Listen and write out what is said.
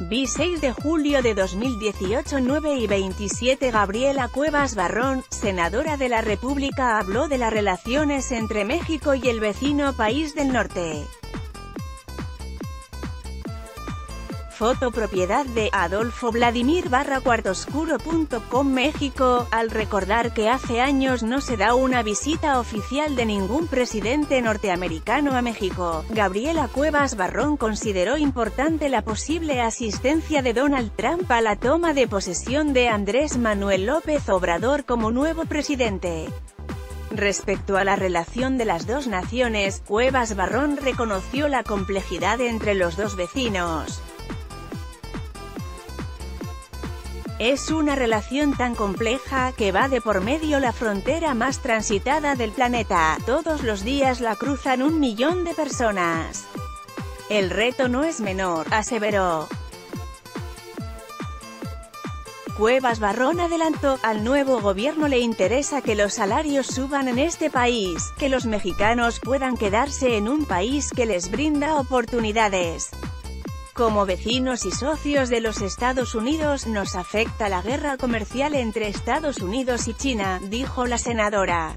Vi 6 de julio de 2018 9 y 27 Gabriela Cuevas Barrón, senadora de la República habló de las relaciones entre México y el vecino país del norte. Foto propiedad de Adolfo Vladimir barra cuartoscuro.com México, al recordar que hace años no se da una visita oficial de ningún presidente norteamericano a México, Gabriela Cuevas Barrón consideró importante la posible asistencia de Donald Trump a la toma de posesión de Andrés Manuel López Obrador como nuevo presidente. Respecto a la relación de las dos naciones, Cuevas Barrón reconoció la complejidad entre los dos vecinos. Es una relación tan compleja, que va de por medio la frontera más transitada del planeta. Todos los días la cruzan un millón de personas. El reto no es menor, aseveró. Cuevas Barrón adelantó, al nuevo gobierno le interesa que los salarios suban en este país, que los mexicanos puedan quedarse en un país que les brinda oportunidades. Como vecinos y socios de los Estados Unidos, nos afecta la guerra comercial entre Estados Unidos y China, dijo la senadora.